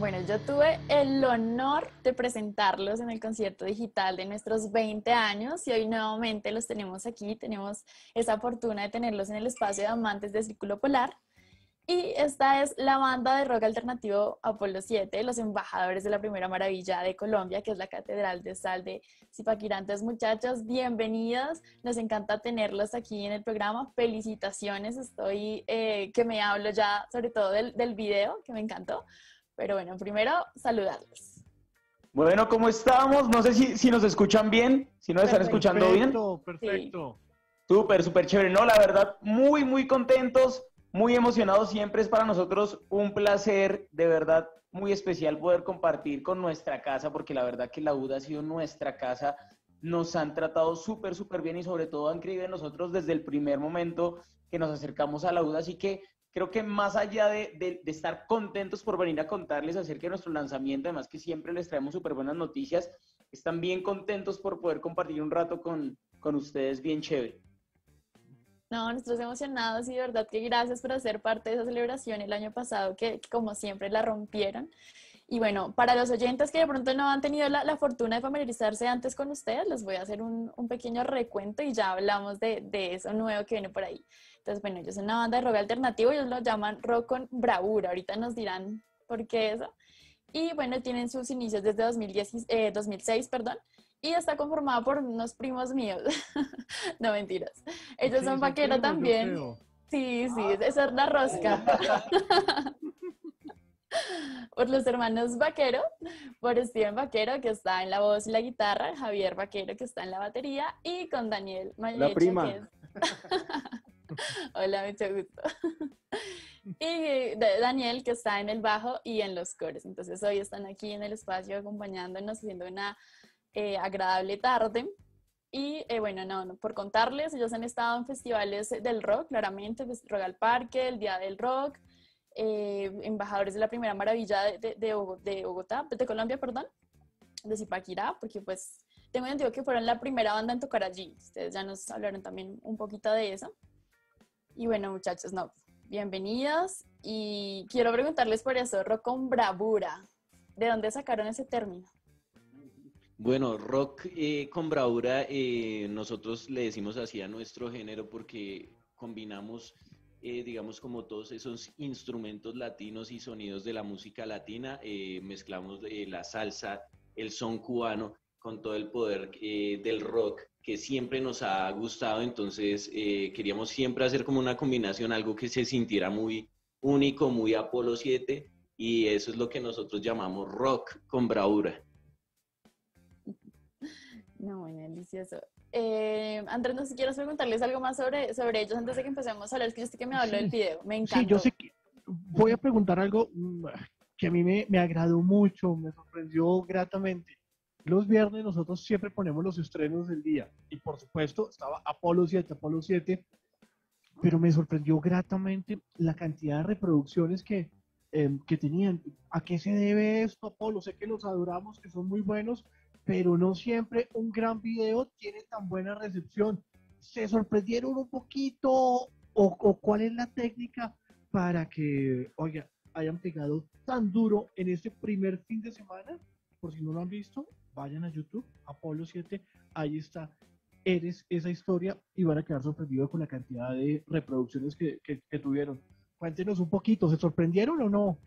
Bueno, yo tuve el honor de presentarlos en el concierto digital de nuestros 20 años y hoy nuevamente los tenemos aquí. Tenemos esa fortuna de tenerlos en el espacio de amantes de Círculo Polar. Y esta es la banda de rock alternativo Apolo 7, los embajadores de la primera maravilla de Colombia, que es la Catedral de Sal de Zipaquirantes. Muchachos, bienvenidos. Nos encanta tenerlos aquí en el programa. Felicitaciones. Estoy eh, que me hablo ya sobre todo del, del video, que me encantó. Pero bueno, primero saludarlos. Bueno, ¿cómo estamos? No sé si, si nos escuchan bien, si nos están escuchando bien. Perfecto, perfecto. Súper, súper chévere. No, la verdad, muy, muy contentos, muy emocionados. Siempre es para nosotros un placer, de verdad, muy especial poder compartir con nuestra casa, porque la verdad que la UDA ha sido nuestra casa. Nos han tratado súper, súper bien y sobre todo han creído en nosotros desde el primer momento que nos acercamos a la UDA. Así que creo que más allá de, estar contentos por venir a contarles acerca de nuestro lanzamiento, además que siempre les traemos súper buenas noticias, están bien contentos por poder compartir un rato con, ustedes bien chévere. No, nosotros emocionados y de verdad que gracias por hacer parte de esa celebración el año pasado, que como siempre la rompieron. Y bueno, para los oyentes que de pronto no han tenido la, la, fortuna de familiarizarse antes con ustedes, les voy a hacer un, un pequeño recuento y ya hablamos de, de, eso nuevo que viene por ahí. Entonces, bueno, ellos son una banda de rock alternativo, ellos lo llaman rock con bravura, ahorita nos dirán por qué eso. Y bueno, tienen sus inicios desde 2010, eh, 2006, perdón, y está conformada por unos primos míos. no mentiras. Ellos sí, son vaqueros también. Sí, sí, esa es la rosca. por los hermanos Vaquero, por Steven Vaquero, que está en la voz y la guitarra, Javier Vaquero, que está en la batería, y con Daniel Mayecha, La prima. Es... Hola, mucho gusto. y Daniel, que está en el bajo y en los coros. Entonces, hoy están aquí en el espacio acompañándonos, haciendo una eh, agradable tarde. Y eh, bueno, no, no, por contarles, ellos han estado en festivales del rock, claramente, Rock al Parque, el Día del Rock, eh, embajadores de la primera maravilla de, de, de, Bogotá, de Colombia, perdón, de Zipaquirá, porque pues tengo entendido que fueron la primera banda en tocar allí. Ustedes ya nos hablaron también un poquito de eso. Y bueno, muchachos, no, bienvenidos. Y quiero preguntarles por eso, rock con bravura. ¿De dónde sacaron ese término? Bueno, rock eh, con bravura, eh, nosotros le decimos así a nuestro género porque combinamos, eh, digamos, como todos esos instrumentos latinos y sonidos de la música latina, eh, mezclamos la salsa, el son cubano con todo el poder eh, del rock que siempre nos ha gustado, entonces eh, queríamos siempre hacer como una combinación, algo que se sintiera muy único, muy Apolo 7, y eso es lo que nosotros llamamos rock con bravura. No, bueno, delicioso. Eh, Andrés, no sé si quieres preguntarles algo más sobre, sobre ellos antes de que empecemos a hablar, es que yo sé que me habló sí, del video, me encanta. Sí, yo sé que voy a preguntar algo mm, que a mí me, me agradó mucho, me sorprendió gratamente los viernes nosotros siempre ponemos los estrenos del día. Y por supuesto estaba Apolo 7, Apolo 7. Pero me sorprendió gratamente la cantidad de reproducciones que, eh, que tenían. ¿A qué se debe esto, Apolo? Sé que los adoramos, que son muy buenos, pero no siempre un gran video tiene tan buena recepción. ¿Se sorprendieron un poquito? ¿O, o cuál es la técnica para que, oiga, hayan pegado tan duro en este primer fin de semana? Por si no lo han visto, vayan a YouTube, Apolo 7, ahí está, eres esa historia y van a quedar sorprendidos con la cantidad de reproducciones que, que, que tuvieron. Cuéntenos un poquito, ¿se sorprendieron o no?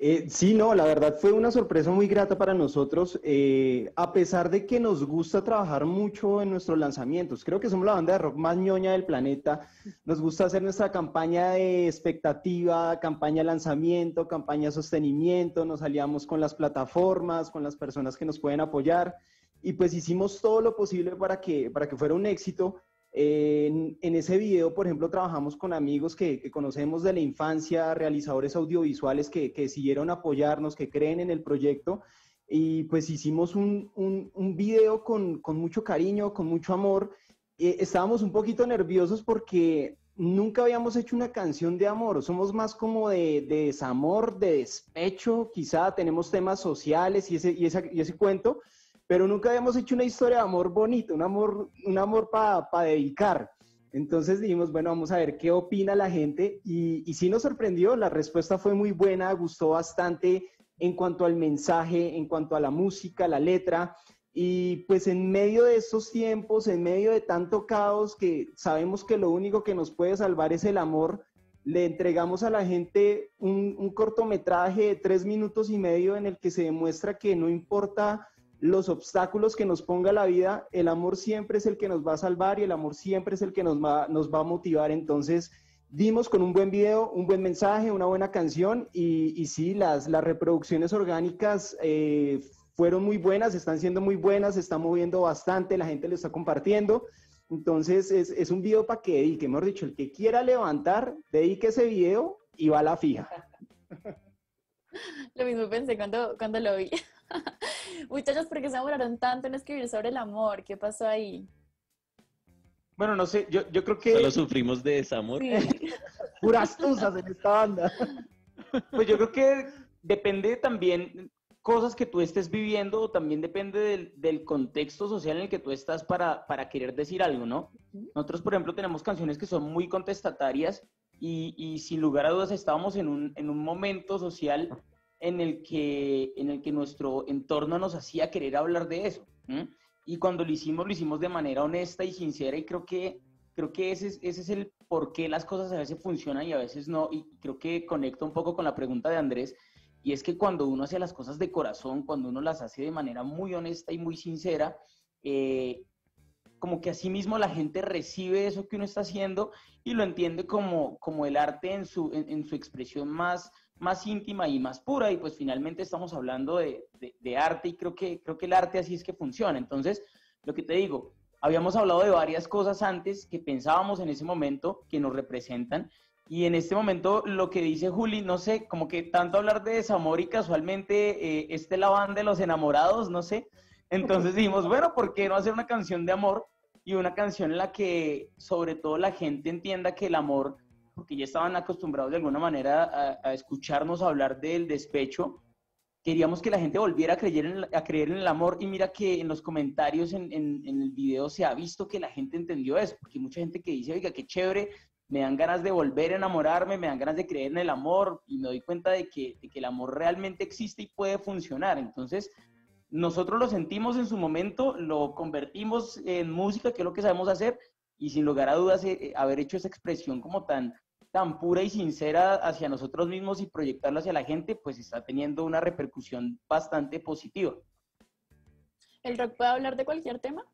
Eh, sí, no, la verdad fue una sorpresa muy grata para nosotros, eh, a pesar de que nos gusta trabajar mucho en nuestros lanzamientos. Creo que somos la banda de rock más ñoña del planeta. Nos gusta hacer nuestra campaña de expectativa, campaña de lanzamiento, campaña de sostenimiento. Nos aliamos con las plataformas, con las personas que nos pueden apoyar y pues hicimos todo lo posible para que, para que fuera un éxito. En, en, ese video, por ejemplo, trabajamos con amigos que, que conocemos de la infancia, realizadores audiovisuales que, que, decidieron apoyarnos, que creen en el proyecto. Y pues hicimos un, un, un video con, con, mucho cariño, con mucho amor. Eh, estábamos un poquito nerviosos porque nunca habíamos hecho una canción de amor. Somos más como de, de desamor, de despecho. Quizá tenemos temas sociales y ese, y y ese cuento pero nunca habíamos hecho una historia de amor bonito, un amor, un amor para pa dedicar. Entonces dijimos, bueno, vamos a ver qué opina la gente y, y sí nos sorprendió, la respuesta fue muy buena, gustó bastante, en cuanto al mensaje, en cuanto a la música, la letra. Y pues en medio de estos tiempos, en medio de tanto caos que sabemos que lo único que nos puede salvar es el amor, le entregamos a la gente un, un cortometraje de tres minutos y medio en el que se demuestra que no importa los obstáculos que nos ponga la vida, el amor siempre es el que nos va a salvar y el amor siempre es el que nos va, nos va a motivar. Entonces, dimos con un buen video, un buen mensaje, una buena canción y, y sí, las, reproducciones orgánicas eh, fueron muy buenas, están siendo muy buenas, se está moviendo bastante, la gente lo está compartiendo. Entonces, es, es un video para que dedique, mejor dicho, el que quiera levantar, dedique ese video y va a la fija. Lo mismo pensé cuando, cuando lo vi. Muchachos, ¿por qué se demoraron tanto en escribir sobre el amor? ¿Qué pasó ahí? Bueno, no sé, yo, yo creo que... Solo sufrimos de desamor. Sí. Puras tusas en esta banda. Pues yo creo que depende también cosas que tú estés viviendo, o también depende del, del contexto social en el que tú estás para, para querer decir algo, ¿no? Nosotros, por ejemplo, tenemos canciones que son muy contestatarias y, y sin lugar a dudas estábamos en un, en un momento social en el, que, en el que nuestro entorno nos hacía querer hablar de eso. Y cuando lo hicimos, lo hicimos de manera honesta y sincera y creo que, creo que ese, es, ese es el por qué las cosas a veces funcionan y a veces no. Y creo que conecta un poco con la pregunta de Andrés. Y es que cuando uno hace las cosas de corazón, cuando uno las hace de manera muy honesta y muy sincera, eh, como que así mismo la gente recibe eso que uno está haciendo y lo entiende como, como el arte en su, en, su expresión más, más íntima y más pura. Y pues finalmente estamos hablando de, de, de, arte y creo que, creo que el arte así es que funciona. Entonces, lo que te digo, habíamos hablado de varias cosas antes que pensábamos en ese momento que nos representan. Y en este momento lo que dice Juli, no sé, como que tanto hablar de desamor y casualmente eh, este la banda de los enamorados, no sé. Entonces dijimos, bueno, ¿por qué no hacer una canción de amor? Y una canción en la que sobre todo la gente entienda que el amor, porque ya estaban acostumbrados de alguna manera a, escucharnos hablar del despecho, queríamos que la gente volviera a creer en, a creer en el amor y mira que en los comentarios en, en, el video se ha visto que la gente entendió eso, porque hay mucha gente que dice, oiga, qué chévere, me dan ganas de volver a enamorarme, me dan ganas de creer en el amor y me doy cuenta de que el amor realmente existe y puede funcionar. Entonces, nosotros lo sentimos en su momento, lo convertimos en música, que es lo que sabemos hacer, y sin lugar a dudas, eh, haber hecho esa expresión como tan, tan pura y sincera hacia nosotros mismos y proyectarlo hacia la gente, pues está teniendo una repercusión bastante positiva. ¿El rock puede hablar de cualquier tema?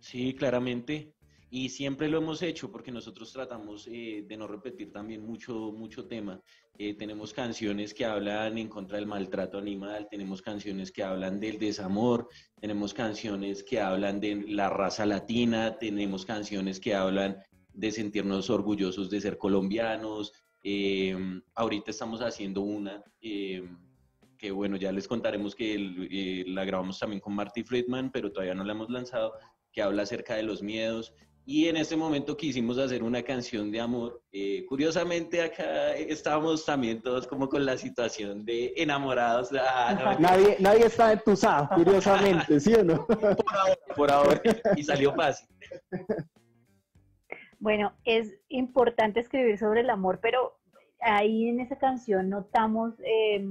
Sí, claramente. Y siempre lo hemos hecho porque nosotros tratamos eh, de no repetir también mucho, mucho tema. Eh, tenemos canciones que hablan en contra del maltrato animal, tenemos canciones que hablan del desamor, tenemos canciones que hablan de la raza latina, tenemos canciones que hablan de sentirnos orgullosos de ser colombianos. Eh, ahorita estamos haciendo una eh, que, bueno, ya les contaremos que el, eh, la grabamos también con Marty Friedman, pero todavía no la hemos lanzado, que habla acerca de los miedos. Y en este momento quisimos hacer una canción de amor. Eh, curiosamente acá estábamos también todos como con la situación de enamorados. Ah, no, nadie, nadie está entusado, curiosamente, ¿sí o no? Por ahora, por ahora. Y salió fácil. Bueno, es importante escribir sobre el amor, pero ahí en esa canción notamos eh,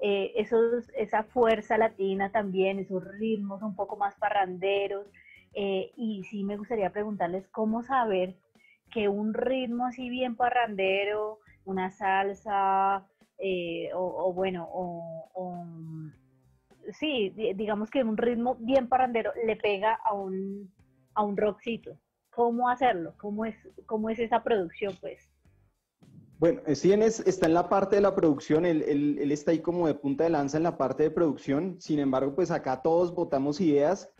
eh, esos, esa fuerza latina también, esos ritmos un poco más parranderos. Eh, y sí me gustaría preguntarles cómo saber que un ritmo así bien parrandero, una salsa, eh, o, bueno, o, sí, digamos que un ritmo bien parrandero le pega a un, a un rockcito. ¿Cómo hacerlo? ¿Cómo es, cómo es esa producción, pues? Bueno, Cien está en la parte de la producción, él, él, él, está ahí como de punta de lanza en la parte de producción, sin embargo, pues acá todos votamos ideas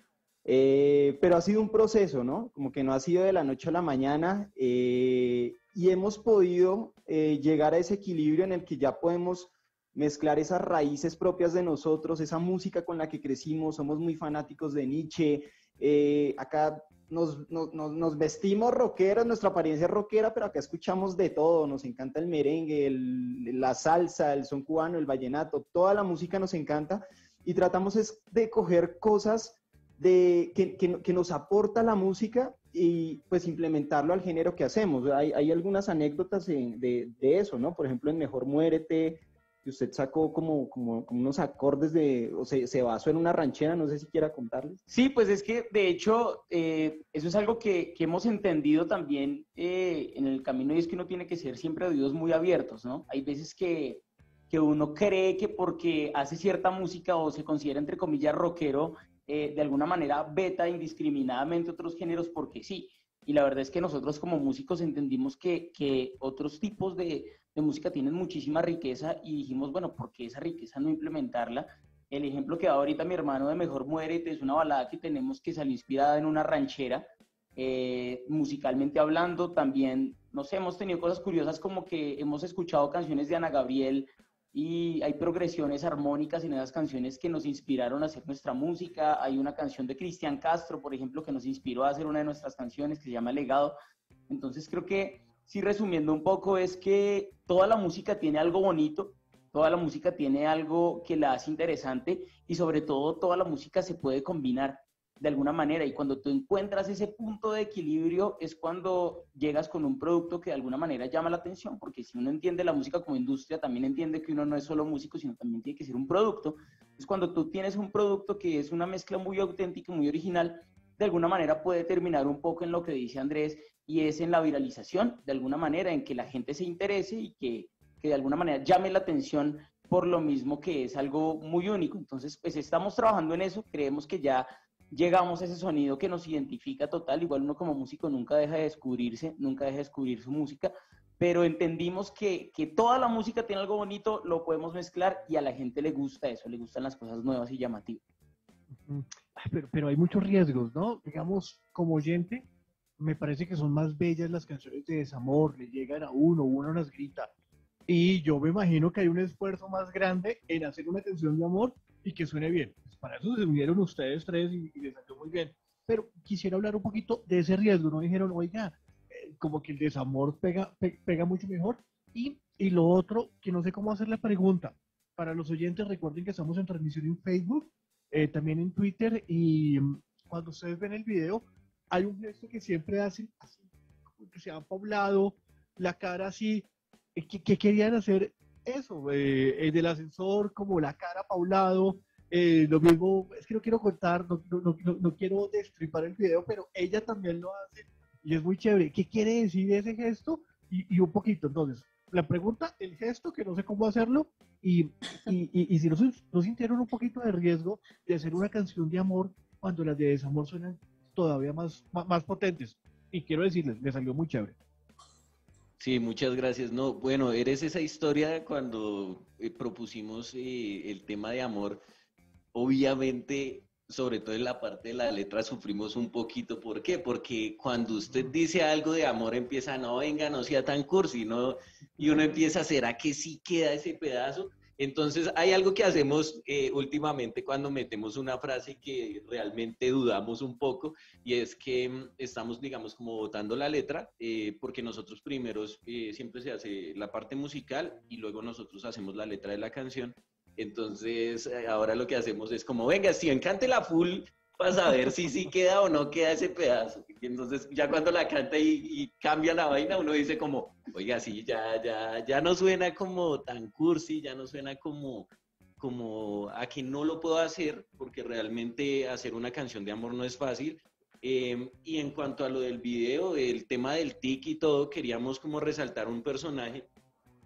eh, pero ha sido un proceso, ¿no? Como que no ha sido de la noche a la mañana eh, y hemos podido eh, llegar a ese equilibrio en el que ya podemos mezclar esas raíces propias de nosotros, esa música con la que crecimos, somos muy fanáticos de Nietzsche, eh, acá nos, nos, nos, vestimos rockeros, nuestra apariencia es rockera, pero acá escuchamos de todo, nos encanta el merengue, el, la salsa, el son cubano, el vallenato, toda la música nos encanta y tratamos es de coger cosas de, que, que, nos aporta la música y pues implementarlo al género que hacemos. Hay, hay algunas anécdotas de, de, de, eso, ¿no? Por ejemplo, en Mejor Muérete, que usted sacó como, como, unos acordes de, o se, se, basó en una ranchera, no sé si quiera contarles. Sí, pues es que de hecho eh, eso es algo que, que hemos entendido también eh, en el camino y es que uno tiene que ser siempre oídos muy abiertos, ¿no? Hay veces que, que uno cree que porque hace cierta música o se considera entre comillas rockero, eh, de alguna manera veta indiscriminadamente otros géneros porque sí. Y la verdad es que nosotros como músicos entendimos que, que otros tipos de, de música tienen muchísima riqueza y dijimos, bueno, ¿por qué esa riqueza no implementarla? El ejemplo que da ahorita mi hermano de Mejor Muérete es una balada que tenemos que salió inspirada en una ranchera, eh, musicalmente hablando. También, no sé, hemos tenido cosas curiosas como que hemos escuchado canciones de Ana Gabriel y hay progresiones armónicas en esas canciones que nos inspiraron a hacer nuestra música. Hay una canción de Cristian Castro, por ejemplo, que nos inspiró a hacer una de nuestras canciones que se llama Legado. Entonces creo que sí, resumiendo un poco, es que toda la música tiene algo bonito, toda la música tiene algo que la hace interesante y sobre todo toda la música se puede combinar de alguna manera y cuando tú encuentras ese punto de equilibrio es cuando llegas con un producto que de alguna manera llama la atención, porque si uno entiende la música como industria, también entiende que uno no es solo músico, sino también tiene que ser un producto. Es cuando tú tienes un producto que es una mezcla muy auténtica, muy original, de alguna manera puede terminar un poco en lo que dice Andrés, y es en la viralización, de alguna manera, en que la gente se interese y que, que de alguna manera llame la atención por lo mismo que es algo muy único. Entonces, pues estamos trabajando en eso, creemos que ya llegamos a ese sonido que nos identifica total, igual uno como músico nunca deja de descubrirse, nunca deja de descubrir su música, pero entendimos que, que, toda la música tiene algo bonito, lo podemos mezclar y a la gente le gusta eso, le gustan las cosas nuevas y llamativas. Pero, pero hay muchos riesgos, ¿no? Digamos, como oyente, me parece que son más bellas las canciones de desamor, le llegan a uno, uno las grita. Y yo me imagino que hay un esfuerzo más grande en hacer una canción de amor y que suene bien. Pues para eso se unieron ustedes tres y, les salió muy bien. Pero quisiera hablar un poquito de ese riesgo. No dijeron, oiga, eh, como que el desamor pega, pega mucho mejor. Y, y lo otro, que no sé cómo hacer la pregunta. Para los oyentes, recuerden que estamos en transmisión en Facebook, eh, también en Twitter y mm, cuando ustedes ven el video, hay un gesto que siempre hacen, así, que se han poblado, la cara así, eh, que, querían hacer eso, eh, el del ascensor, como la cara paulado, eh, lo mismo, es que no quiero contar, no, no, no, quiero destripar el video, pero ella también lo hace y es muy chévere. ¿Qué quiere decir ese gesto? Y, y un poquito, entonces, la pregunta, el gesto, que no sé cómo hacerlo, y, y, y, si no, no sintieron un poquito de riesgo de hacer una canción de amor cuando las de desamor suenan todavía más, más, potentes. Y quiero decirles, me salió muy chévere. Sí, muchas gracias. No, bueno, eres esa historia cuando eh, propusimos eh, el tema de amor. Obviamente, sobre todo en la parte de la letra, sufrimos un poquito. ¿Por qué? Porque cuando usted dice algo de amor, empieza, no, venga, no sea tan cursi, ¿no? Y uno empieza, ¿será que sí queda ese pedazo? Entonces, hay algo que hacemos eh, últimamente cuando metemos una frase que realmente dudamos un poco y es que mm, estamos, digamos, como votando la letra, eh, porque nosotros primeros eh, siempre se hace la parte musical y luego nosotros hacemos la letra de la canción. Entonces, ahora lo que hacemos es como, venga, si encante la full, para saber si sí queda o no queda ese pedazo. Y entonces ya cuando la canta y, cambia la vaina, uno dice como, oiga, sí, ya, ya, ya no suena como tan cursi, ya no suena como, como a que no lo puedo hacer, porque realmente hacer una canción de amor no es fácil. Em, y en cuanto a lo del video, el tema del tic y todo, queríamos como resaltar un personaje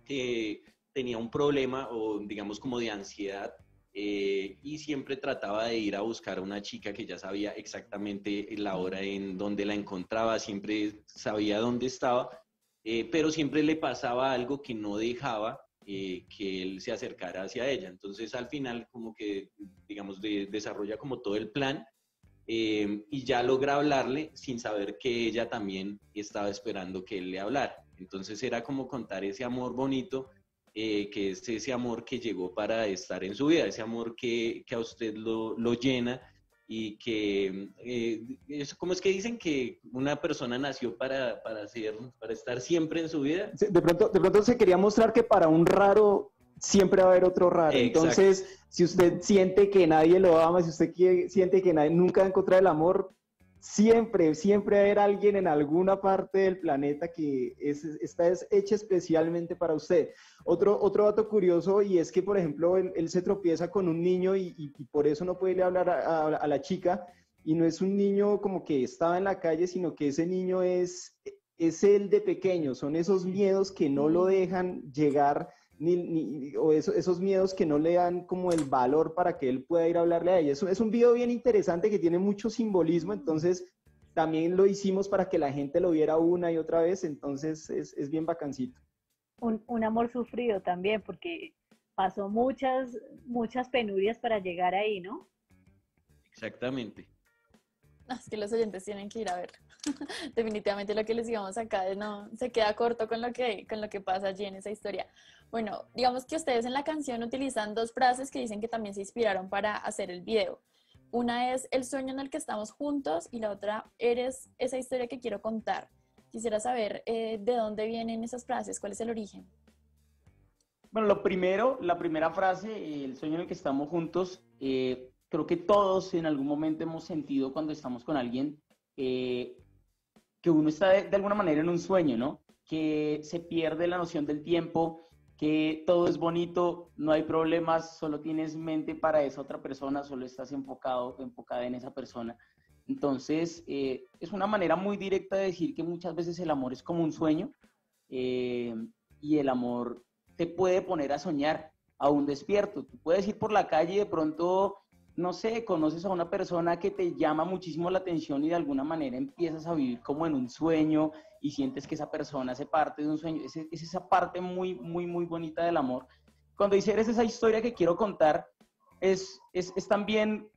que tenía un problema o digamos como de ansiedad eh, y siempre trataba de ir a buscar a una chica que ya sabía exactamente la hora en donde la encontraba, siempre sabía dónde estaba, eh, pero siempre le pasaba algo que no dejaba eh, que él se acercara hacia ella. Entonces al final como que, digamos, desarrolla como todo el plan y ya logra hablarle sin saber que ella también estaba esperando que él le hablara. Entonces era como contar ese amor bonito eh, que es ese amor que llegó para estar en su vida, ese amor que, que a usted lo, lo, llena y que, eh, ¿cómo es que dicen que una persona nació para, para, ser, para estar siempre en su vida? De pronto, de pronto se quería mostrar que para un raro siempre va a haber otro raro. Entonces, si usted siente que nadie lo ama, si usted siente que nadie, nunca va a encontrar el amor, siempre, siempre haber alguien en alguna parte del planeta que es, esta es hecha especialmente para usted. Otro, otro dato curioso y es que, por ejemplo, él, se tropieza con un niño y, por eso no puede ir a hablar a, la chica y no es un niño como que estaba en la calle, sino que ese niño es, es el de pequeño, son esos miedos que no lo dejan llegar ni, o esos miedos que no le dan como el valor para que él pueda ir a hablarle a ella. Es, es un video bien interesante que tiene mucho simbolismo, entonces también lo hicimos para que la gente lo viera una y otra vez, entonces es, es bien bacancito. Un, un, amor sufrido también, porque pasó muchas, muchas penurias para llegar ahí, ¿no? Exactamente. Es que los oyentes tienen que ir a ver. Definitivamente lo que les digamos acá no se queda corto con lo que con lo que pasa allí en esa historia. Bueno, digamos que ustedes en la canción utilizan dos frases que dicen que también se inspiraron para hacer el video. Una es el sueño en el que estamos juntos y la otra eres esa historia que quiero contar. Quisiera saber eh, de dónde vienen esas frases, cuál es el origen. Bueno, lo primero, la primera frase, el sueño en el que estamos juntos, eh, creo que todos en algún momento hemos sentido cuando estamos con alguien eh, que uno está de, alguna manera en un sueño, ¿no? Que se pierde la noción del tiempo, que todo es bonito, no hay problemas, solo tienes mente para esa otra persona, solo estás enfocado, enfocada en esa persona. Entonces, eh, es una manera muy directa de decir que muchas veces el amor es como un sueño eh, y el amor te puede poner a soñar aún despierto. Tú puedes ir por la calle y de pronto no sé, conoces a una persona que te llama muchísimo la atención y de alguna manera empiezas a vivir como en un sueño y sientes que esa persona hace parte de un sueño. Es, esa parte muy, muy, muy bonita del amor. Cuando dice, eres esa historia que quiero contar, es, es, es también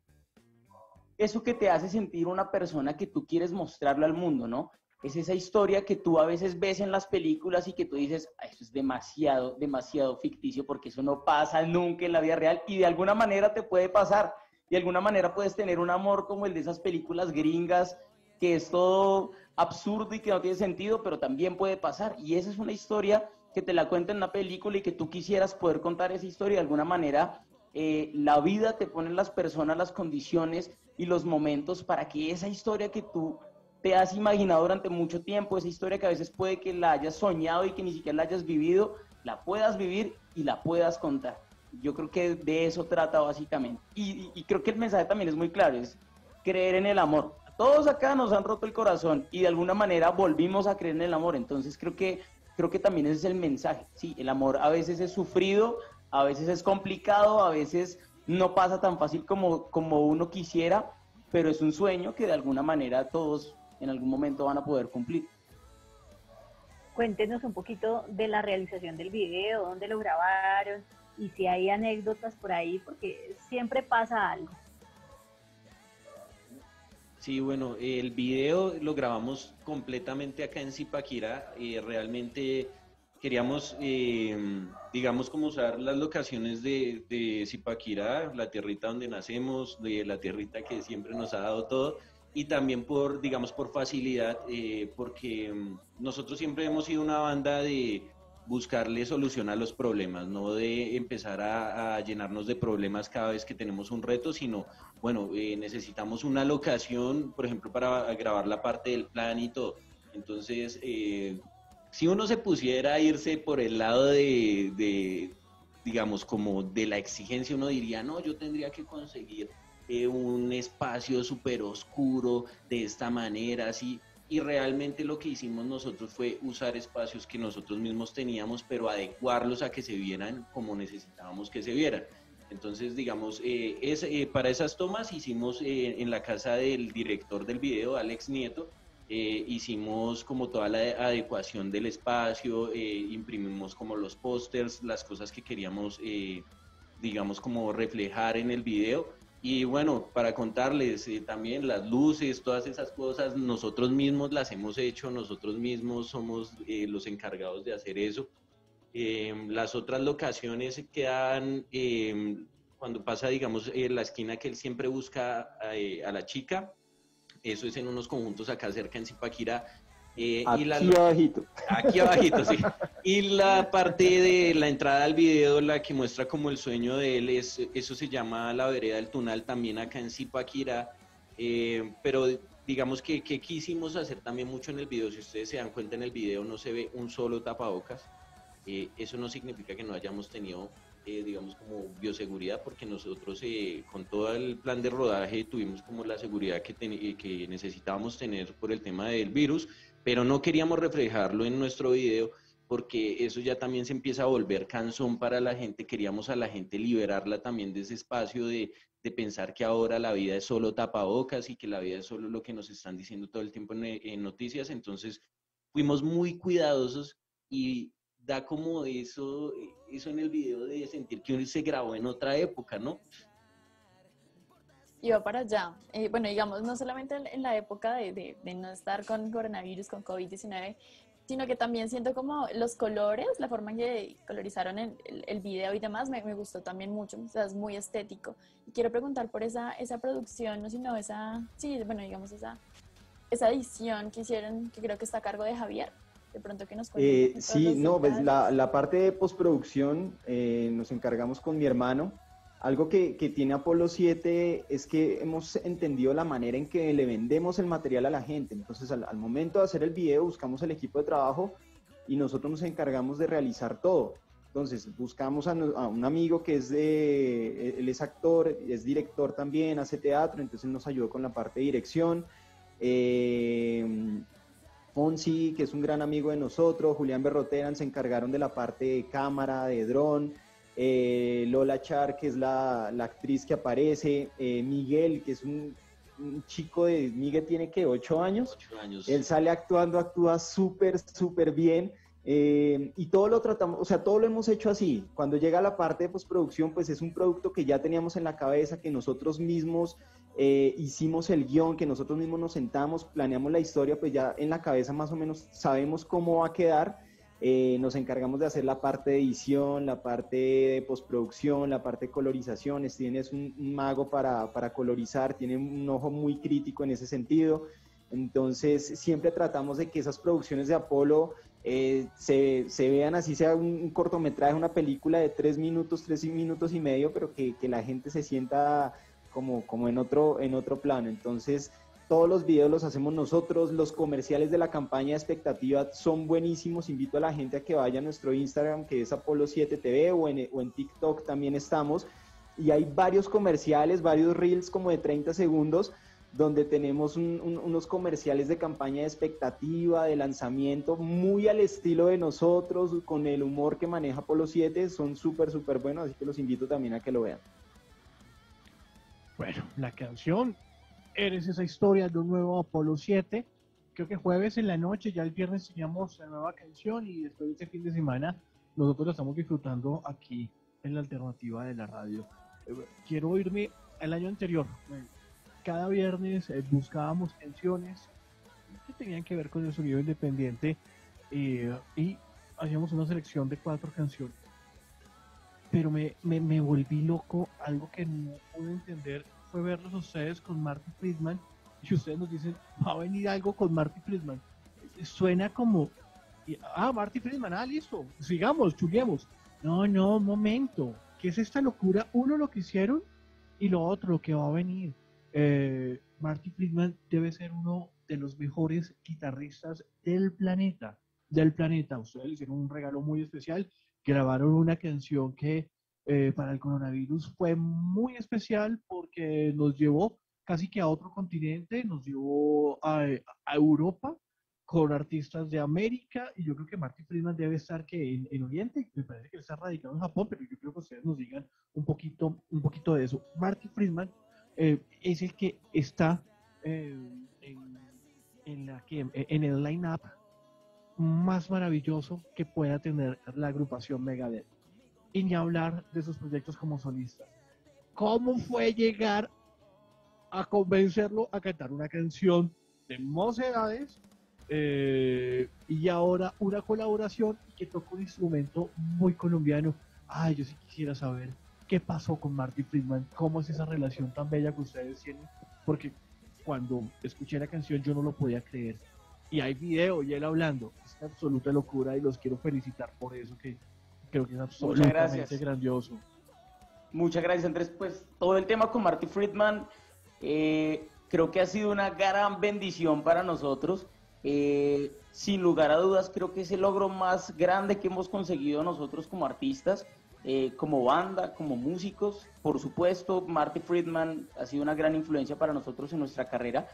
eso que te hace sentir una persona que tú quieres mostrarlo al mundo, ¿no? Es esa historia que tú a veces ves en las películas y que tú dices, eso es demasiado, demasiado ficticio porque eso no pasa nunca en la vida real y de alguna manera te puede pasar de alguna manera puedes tener un amor como el de esas películas gringas, que es todo absurdo y que no tiene sentido, pero también puede pasar. Y esa es una historia que te la cuenta en una película y que tú quisieras poder contar esa historia de alguna manera. Eh, la vida te pone las personas, las condiciones y los momentos para que esa historia que tú te has imaginado durante mucho tiempo, esa historia que a veces puede que la hayas soñado y que ni siquiera la hayas vivido, la puedas vivir y la puedas contar. Yo creo que de eso trata básicamente. Y, creo que el mensaje también es muy claro, es creer en el amor. Todos acá nos han roto el corazón y de alguna manera volvimos a creer en el amor. Entonces creo que, creo que también ese es el mensaje. Sí, el amor a veces es sufrido, a veces es complicado, a veces no pasa tan fácil como, como uno quisiera, pero es un sueño que de alguna manera todos en algún momento van a poder cumplir. Cuéntenos un poquito de la realización del video, dónde lo grabaron, y si hay anécdotas por ahí, porque siempre pasa algo. Sí, bueno, el video lo grabamos completamente acá en Zipaquira. y realmente queríamos, eh, digamos, como usar las locaciones de, de Zipaquirá, la tierrita donde nacemos, de la tierrita que siempre nos ha dado todo, y también por, digamos, por facilidad, eh, porque mm, nosotros siempre hemos sido una banda de buscarle solución a los problemas, no de empezar a, llenarnos de problemas cada vez que tenemos un reto, sino, bueno, eh, necesitamos una locación, por ejemplo, para grabar la parte del plan y todo. Entonces, eh, si uno se pusiera a irse por el lado de, digamos, como de la exigencia, uno diría, no, yo tendría que conseguir eh, un espacio súper oscuro de esta manera, así y realmente lo que hicimos nosotros fue usar espacios que nosotros mismos teníamos, pero adecuarlos a que se vieran como necesitábamos que se vieran. Entonces, digamos, eh, es, eh, para esas tomas hicimos eh, en la casa del director del video, Alex Nieto, hicimos como toda la adecuación del espacio, imprimimos como los pósters, las cosas que queríamos, digamos, como reflejar en el video y bueno, para contarles eh, también las luces, todas esas cosas, nosotros mismos las hemos hecho, nosotros mismos somos eh, los encargados de hacer eso. Em, las otras locaciones quedan em, cuando pasa, digamos, la esquina que él siempre busca eh, a la chica. Eso es en unos conjuntos acá cerca en Zipaquirá. Eh, aquí abajito. Aquí abajito, sí. Y la parte de la entrada al video, la que muestra como el sueño de él, es, eso se llama La Vereda del Tunal, también acá en Zipaquirá. Eh, pero digamos que, que quisimos hacer también mucho en el video. Si ustedes se dan cuenta en el video no se ve un solo tapabocas. Eh, eso no significa que no hayamos tenido, eh, digamos, como bioseguridad, porque nosotros eh, con todo el plan de rodaje tuvimos como la seguridad que, que necesitábamos tener por el tema del virus, pero no queríamos reflejarlo en nuestro video porque eso ya también se empieza a volver cansón para la gente. Queríamos a la gente liberarla también de ese espacio de, de pensar que ahora la vida es solo tapabocas y que la vida es solo lo que nos están diciendo todo el tiempo en, noticias. Entonces fuimos muy cuidadosos y da como eso, eso en el video de sentir que se grabó en otra época, ¿no? Iba para allá. Eh, bueno, digamos, no solamente en la época de, de, de no estar con coronavirus, con COVID-19, sino que también siento como los colores, la forma en que colorizaron el, el, video y demás, me, me, gustó también mucho, o sea, es muy estético. Y quiero preguntar por esa, esa producción, no sino esa, sí, bueno, digamos, esa, esa edición que hicieron, que creo que está a cargo de Javier. De pronto que nos eh, Sí, no, pues la, la, parte de postproducción eh, nos encargamos con mi hermano algo que, tiene Apolo 7 es que hemos entendido la manera en que le vendemos el material a la gente. Entonces, al, momento de hacer el video, buscamos el equipo de trabajo y nosotros nos encargamos de realizar todo. Entonces, buscamos a, un amigo que es de, él es actor, es director también, hace teatro, entonces nos ayudó con la parte de dirección. Eh, Fonsi, que es un gran amigo de nosotros, Julián Berroteran se encargaron de la parte de cámara, de dron. Eh, Lola Char, que es la, actriz que aparece, eh, Miguel, que es un, chico de, Miguel tiene que 8 años. años. Él sale actuando, actúa súper, súper bien. Eh, y todo lo tratamos, o sea, todo lo hemos hecho así. Cuando llega la parte de postproducción, pues es un producto que ya teníamos en la cabeza, que nosotros mismos hicimos el guion, que nosotros mismos nos sentamos, planeamos la historia, pues ya en la cabeza más o menos sabemos cómo va a quedar eh, nos encargamos de hacer la parte de edición, la parte de postproducción, la parte de colorización. Steven es un, mago para, para, colorizar, tiene un ojo muy crítico en ese sentido. Entonces, siempre tratamos de que esas producciones de Apolo eh, se, se, vean así, sea un, cortometraje, una película de tres minutos, tres minutos y medio, pero que, que la gente se sienta como, como en, otro, en otro plano. Entonces, todos los videos los hacemos nosotros, los comerciales de la campaña de expectativa son buenísimos. Invito a la gente a que vaya a nuestro Instagram, que es Apolo7TV, o en, o en TikTok también estamos. Y hay varios comerciales, varios reels como de 30 segundos, donde tenemos unos comerciales de campaña de expectativa, de lanzamiento, muy al estilo de nosotros, con el humor que maneja Apolo 7. Son súper, súper buenos, así que los invito también a que lo vean. Bueno, la canción Eres esa historia de un nuevo Apolo 7. Creo que jueves en la noche, ya el viernes teníamos la nueva canción y después de este fin de semana nosotros la estamos disfrutando aquí en la alternativa de la radio. Eh, quiero irme al año anterior. Cada viernes eh, buscábamos canciones que tenían que ver con el sonido independiente eh, y hacíamos una selección de cuatro canciones. Pero me, me, me volví loco, algo que no pude entender fue verlos ustedes con Marty Friedman y ustedes nos dicen, va a venir algo con Marty Friedman. Suena como, ah, Marty Friedman, ah, listo, sigamos, chuguemos. No, no, un momento, ¿qué es esta locura? Uno, lo que hicieron y lo otro, lo que va a venir. Eh, Marty Friedman debe ser uno de los mejores guitarristas del planeta, del planeta. Ustedes le hicieron un regalo muy especial, grabaron una canción que eh, para el coronavirus fue muy especial porque nos llevó casi que a otro continente, nos llevó a, Europa con artistas de América y yo creo que Marty Friedman debe estar que en, Oriente, me parece que está radicado en Japón, pero yo creo que ustedes nos digan un poquito, un poquito de eso. Marty Friedman eh, es el que está eh, en, en el line-up más maravilloso que pueda tener la agrupación Megadeth y ni hablar de sus proyectos como solista. ¿Cómo fue llegar a convencerlo a cantar una canción de mocedades eh, y ahora una colaboración que toca un instrumento muy colombiano? Ay, yo sí quisiera saber qué pasó con Marty Friedman, cómo es esa relación tan bella que ustedes tienen, porque cuando escuché la canción yo no lo podía creer. Y hay video y él hablando, es una absoluta locura y los quiero felicitar por eso que Creo que es absolutamente grandioso. Muchas gracias, Andrés. Pues todo el tema con Marty Friedman, eh, creo que ha sido una gran bendición para nosotros. Eh, sin lugar a dudas, creo que es el logro más grande que hemos conseguido nosotros como artistas, eh, como banda, como músicos. Por supuesto, Marty Friedman ha sido una gran influencia para nosotros en nuestra carrera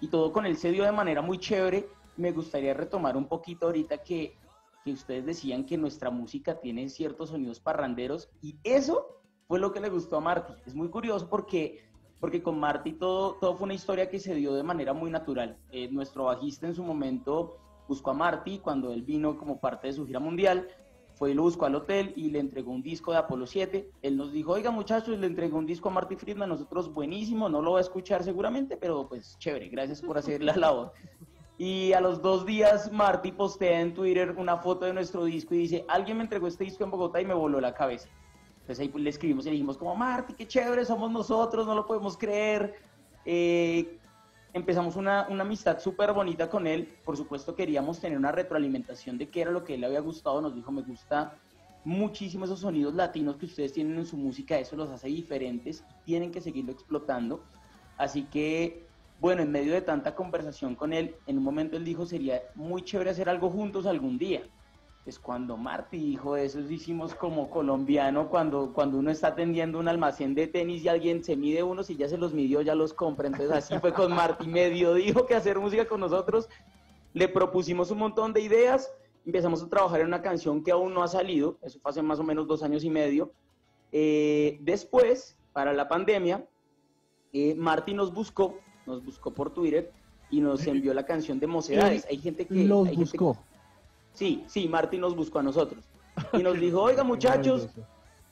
y todo con él se dio de manera muy chévere. Me gustaría retomar un poquito ahorita que, que ustedes decían que nuestra música tiene ciertos sonidos parranderos y eso fue lo que le gustó a Marty. Es muy curioso porque porque con Marty todo, todo fue una historia que se dio de manera muy natural. Eh, nuestro bajista en su momento buscó a Marty cuando él vino como parte de su gira mundial, fue y lo buscó al hotel y le entregó un disco de Apolo 7. Él nos dijo, oiga muchachos, le entregó un disco a Marty Friedman, nosotros buenísimo, no lo va a escuchar seguramente, pero pues chévere, gracias por hacer la labor. Y a los dos días Marty postea en Twitter una foto de nuestro disco y dice, alguien me entregó este disco en Bogotá y me voló la cabeza. Entonces ahí le escribimos y le dijimos como, Marty, qué chévere, somos nosotros, no lo podemos creer. Eh, empezamos una, una amistad súper bonita con él. Por supuesto queríamos tener una retroalimentación de qué era lo que le había gustado. Nos dijo, me gusta muchísimo esos sonidos latinos que ustedes tienen en su música, eso los hace diferentes tienen que seguirlo explotando. Así que, bueno, en medio de tanta conversación con él, en un momento él dijo, sería muy chévere hacer algo juntos algún día es cuando Marty dijo eso, hicimos como colombiano, cuando, cuando uno está atendiendo un almacén de tenis y alguien se mide uno, si ya se los midió, ya los compra. Entonces así fue con Marty, medio dijo que hacer música con nosotros. Le propusimos un montón de ideas, empezamos a trabajar en una canción que aún no ha salido, eso fue hace más o menos dos años y medio. Eh, después, para la pandemia, eh, Marty nos buscó, nos buscó por Twitter y nos envió la canción de Mocedades. Hay gente que... Los hay buscó. Sí, sí, Martín nos buscó a nosotros. Y nos dijo, oiga muchachos,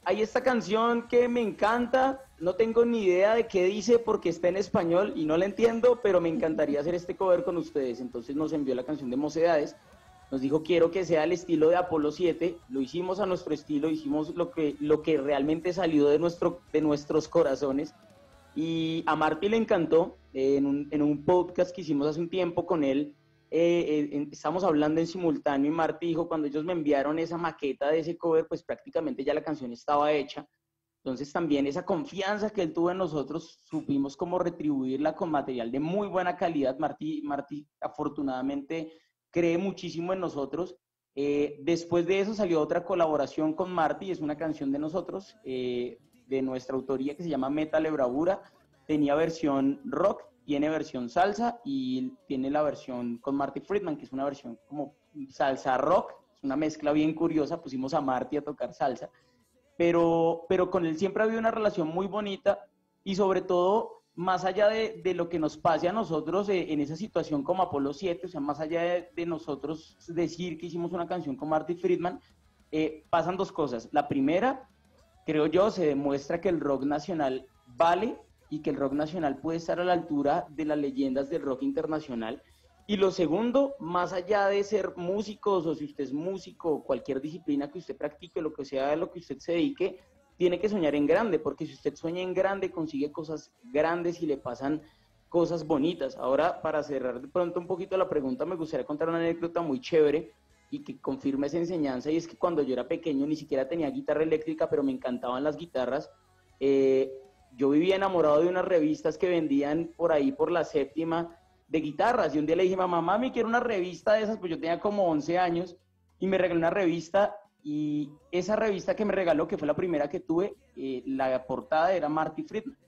hay esta canción que me encanta, no tengo ni idea de qué dice porque está en español y no la entiendo, pero me encantaría hacer este cover con ustedes. Entonces nos envió la canción de Mocedades, nos dijo, quiero que sea el estilo de Apolo 7, lo hicimos a nuestro estilo, hicimos lo que, lo que realmente salió de, nuestro, de nuestros corazones. Y a Martín le encantó, en, un, en un podcast que hicimos hace un tiempo con él, eh, eh estamos hablando en simultáneo y Marty dijo, cuando ellos me enviaron esa maqueta de ese cover, pues prácticamente ya la canción estaba hecha. Entonces también esa confianza que él tuvo en nosotros, supimos cómo retribuirla con material de muy buena calidad. Marty, Marty afortunadamente cree muchísimo en nosotros. Eh, después de eso salió otra colaboración con Marty, es una canción de nosotros, eh, de nuestra autoría que se llama Metal Bravura. Tenía versión rock tiene versión salsa y tiene la versión con Marty Friedman, que es una versión como salsa rock, es una mezcla bien curiosa, pusimos a Marty a tocar salsa, pero, pero con él siempre ha habido una relación muy bonita y sobre todo, más allá de, de lo que nos pase a nosotros eh, en esa situación como Apolo 7, o sea, más allá de, nosotros decir que hicimos una canción con Marty Friedman, eh, pasan dos cosas. La primera, creo yo, se demuestra que el rock nacional vale y que el rock nacional puede estar a la altura de las leyendas del rock internacional. Y lo segundo, más allá de ser músicos o si usted es músico cualquier disciplina que usted practique, lo que sea lo que usted se dedique, tiene que soñar en grande, porque si usted sueña en grande, consigue cosas grandes y le pasan cosas bonitas. Ahora, para cerrar de pronto un poquito la pregunta, me gustaría contar una anécdota muy chévere y que confirme esa enseñanza, y es que cuando yo era pequeño ni siquiera tenía guitarra eléctrica, pero me encantaban las guitarras. Eh, yo vivía enamorado de unas revistas que vendían por ahí por la séptima de guitarras. Y un día le dije, mamá, me quiero una revista de esas, pues yo tenía como 11 años y me regaló una revista y esa revista que me regaló, que fue la primera que tuve, eh, la portada era Marty Friedman.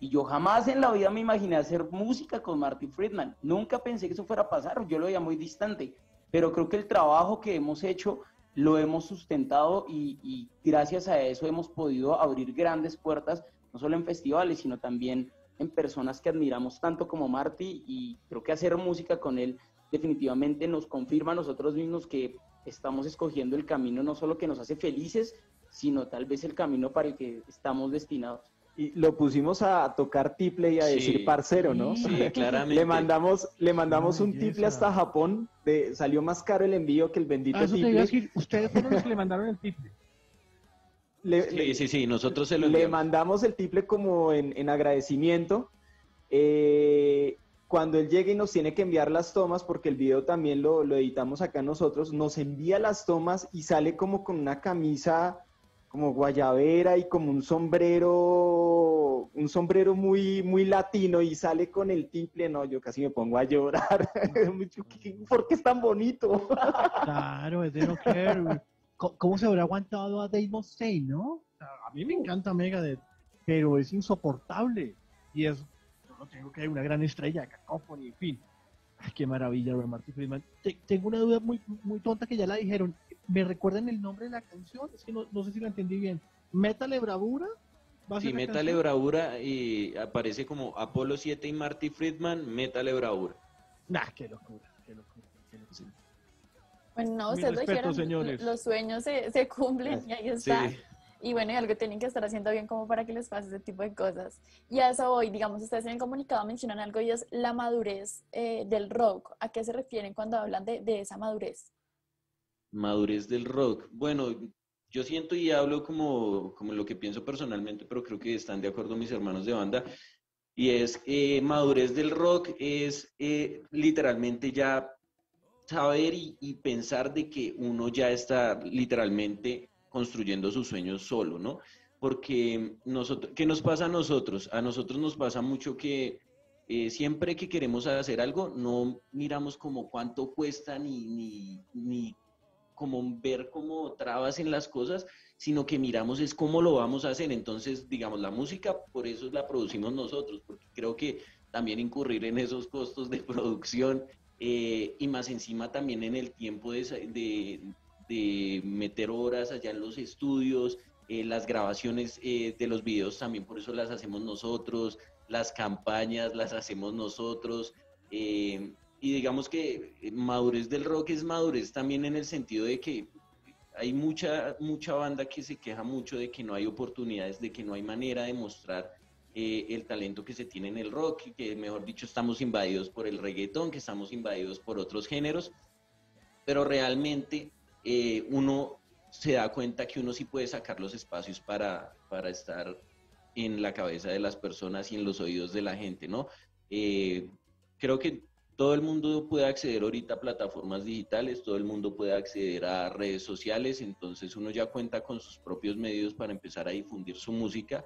Y yo jamás en la vida me imaginé hacer música con Marty Friedman. Nunca pensé que eso fuera a pasar, yo lo veía muy distante. Pero creo que el trabajo que hemos hecho lo hemos sustentado y, gracias a eso hemos podido abrir grandes puertas no solo en festivales, sino también en personas que admiramos tanto como Marty y creo que hacer música con él definitivamente nos confirma a nosotros mismos que estamos escogiendo el camino no solo que nos hace felices, sino tal vez el camino para el que estamos destinados. Y lo pusimos a tocar tiple y a decir parcero, ¿no? Sí, claramente. le mandamos, le mandamos un tiple hasta Japón, de, salió más caro el envío que el bendito Ah, eso te tiple. iba a decir, ustedes fueron los que le mandaron el tiple. Le- Sí, le- sí, sí, nosotros se lo le enviamos. mandamos el tiple como en, en agradecimiento. Eh, cuando él llegue y nos tiene que enviar las tomas, porque el video también lo, lo editamos acá nosotros, nos envía las tomas y sale como con una camisa como guayabera y como un sombrero un sombrero muy, muy latino y sale con el timple, no, yo casi me pongo a llorar. ¿Por qué es tan bonito? Claro, es de no. ¿Cómo se habrá aguantado a Dave Mustaine, no? a mí me encanta Megadeth, pero es insoportable. Y es, yo no tengo que hay una gran estrella, Cacophony, en fin. Ay, qué maravilla, Marty Friedman. tengo una duda muy, muy tonta que ya la dijeron. ¿Me recuerdan el nombre de la canción? Es que no, no sé si la entendí bien. ¿Métale Bravura? Sí, Métale Bravura y aparece como Apolo 7 y Marty Friedman, Métale Bravura. Nah, qué locura, qué locura. Qué locura. Bueno, no, ustedes dijeron, señores. los sueños se, se cumplen y ahí está. Y bueno, y algo tienen que estar haciendo bien como para que les pase ese tipo de cosas. Y a eso hoy, digamos, ustedes en el comunicado mencionan algo y es la madurez eh, del rock. ¿A qué se refieren cuando hablan de, de esa madurez? Madurez del rock. Bueno, yo siento y hablo como, como lo que pienso personalmente, pero creo que están de acuerdo mis hermanos de banda, y es eh, madurez del rock es eh, literalmente ya saber y, pensar de que uno ya está literalmente construyendo sus sueños solo, ¿no? Porque nosotros, ¿qué nos pasa a nosotros? A nosotros nos pasa mucho que eh, siempre que queremos hacer algo, no miramos como cuánto cuesta ni, ni, ni como ver como trabas en las cosas, sino que miramos es cómo lo vamos a hacer. Entonces, digamos, la música, por eso la producimos nosotros, porque creo que también incurrir en esos costos de producción eh, y más encima también en el tiempo de, de, meter horas allá en los estudios, eh, las grabaciones eh, de los videos también por eso las hacemos nosotros, las campañas las hacemos nosotros y digamos que eh, madurez del rock es madurez también en el sentido de que hay mucha, mucha banda que se queja mucho de que no hay oportunidades, de que no hay manera de mostrar eh, el talento que se tiene en el rock, que mejor dicho estamos invadidos por el reggaetón, que estamos invadidos por otros géneros, pero realmente eh, uno se da cuenta que uno sí puede sacar los espacios para, para estar en la cabeza de las personas y en los oídos de la gente, ¿no? creo que todo el mundo puede acceder ahorita a plataformas digitales, todo el mundo puede acceder a redes sociales, entonces uno ya cuenta con sus propios medios para empezar a difundir su música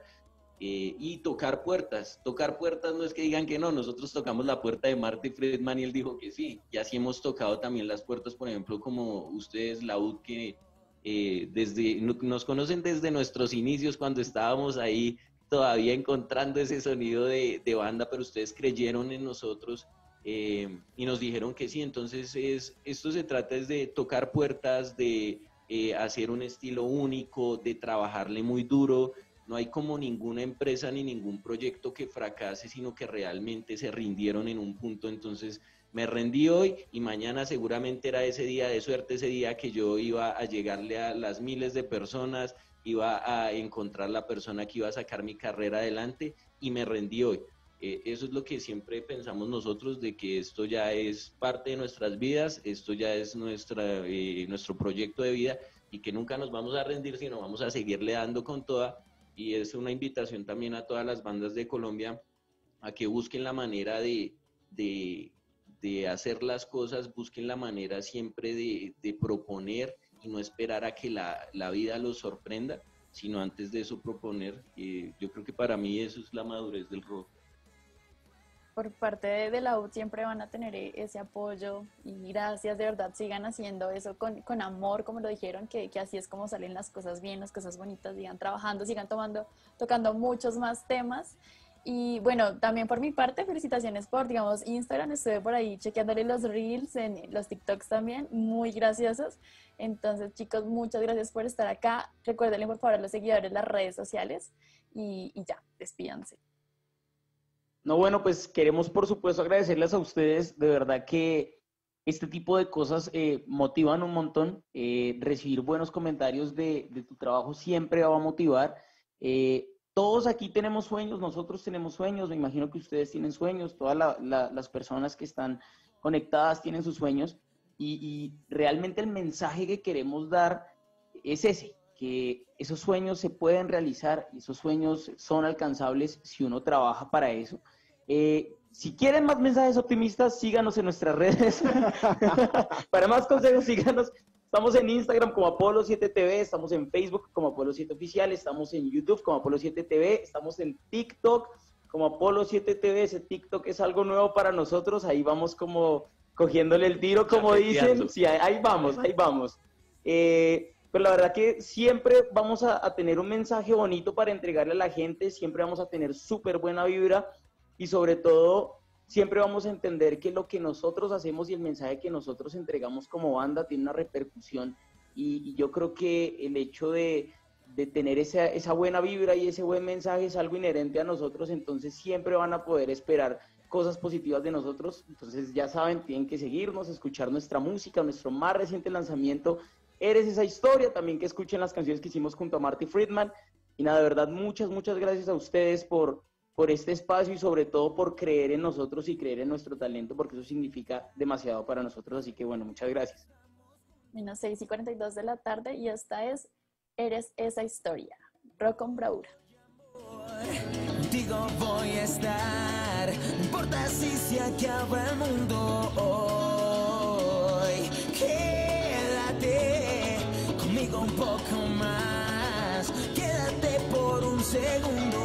eh, y tocar puertas. Tocar puertas no es que digan que no, nosotros tocamos la puerta de Marty Friedman y dijo que sí, y así hemos tocado también las puertas, por ejemplo, como ustedes, la UD, que eh, desde, nos conocen desde nuestros inicios cuando estábamos ahí todavía encontrando ese sonido de, de banda, pero ustedes creyeron en nosotros eh, y nos dijeron que sí, entonces es, esto se trata es de tocar puertas, de eh, hacer un estilo único, de trabajarle muy duro. No hay como ninguna empresa ni ningún proyecto que fracase, sino que realmente se rindieron en un punto. Entonces me rendí hoy y mañana seguramente era ese día de suerte, ese día que yo iba a llegarle a las miles de personas, iba a encontrar la persona que iba a sacar mi carrera adelante y me rendí hoy. Eh, eso es lo que siempre pensamos nosotros, de que esto ya es parte de nuestras vidas, esto ya es nuestra, eh, nuestro proyecto de vida y que nunca nos vamos a rendir, sino vamos a seguirle dando con toda. Y es una invitación también a todas las bandas de Colombia a que busquen la manera de, de, de hacer las cosas, busquen la manera siempre de, de proponer y no esperar a que la, la, vida los sorprenda, sino antes de eso proponer. Eh, yo creo que para mí eso es la madurez del rock por parte de, la U siempre van a tener e, ese apoyo y gracias, de verdad, sigan haciendo eso con, con amor, como lo dijeron, que, que, así es como salen las cosas bien, las cosas bonitas, sigan trabajando, sigan tomando, tocando muchos más temas. Y bueno, también por mi parte, felicitaciones por, digamos, Instagram, estuve por ahí chequeándole los reels, en los TikToks también, muy graciosos. Entonces, chicos, muchas gracias por estar acá. Recuerden, por favor a los seguidores las redes sociales y, y ya, despídanse. No, bueno, pues queremos por supuesto agradecerles a ustedes, de verdad que este tipo de cosas eh, motivan un montón, eh, recibir buenos comentarios de, tu trabajo siempre va a motivar. Eh, todos aquí tenemos sueños, nosotros tenemos sueños, me imagino que ustedes tienen sueños, todas las personas que están conectadas tienen sus sueños y, y realmente el mensaje que queremos dar es ese, que esos sueños se pueden realizar esos sueños son alcanzables si uno trabaja para eso. Eh, si quieren más mensajes optimistas, síganos en nuestras redes. para más consejos, síganos. Estamos en Instagram como Apolo 7 TV, estamos en Facebook como Apolo 7 Oficial, estamos en YouTube como Apolo 7 TV, estamos en TikTok como Apolo 7 TV. Ese TikTok es algo nuevo para nosotros, ahí vamos como cogiéndole el tiro, como dicen. Sí, ahí, vamos, ahí vamos. Eh, pero la verdad que siempre vamos a, a, tener un mensaje bonito para entregarle a la gente, siempre vamos a tener súper buena vibra y sobre todo siempre vamos a entender que lo que nosotros hacemos y el mensaje que nosotros entregamos como banda tiene una repercusión. Y, yo creo que el hecho de, tener esa, esa, buena vibra y ese buen mensaje es algo inherente a nosotros, entonces siempre van a poder esperar cosas positivas de nosotros, entonces ya saben, tienen que seguirnos, escuchar nuestra música, nuestro más reciente lanzamiento, Eres esa historia, también que escuchen las canciones que hicimos junto a Marty Friedman, y nada, de verdad, muchas, muchas gracias a ustedes por, por este espacio y sobre todo por creer en nosotros y creer en nuestro talento, porque eso significa demasiado para nosotros. Así que bueno, muchas gracias. Menos 6 y 42 de la tarde y esta es Eres esa historia. Rock con bravura. Contigo voy a estar, no importa si se acaba el mundo hoy. Quédate conmigo un poco más, quédate por un segundo.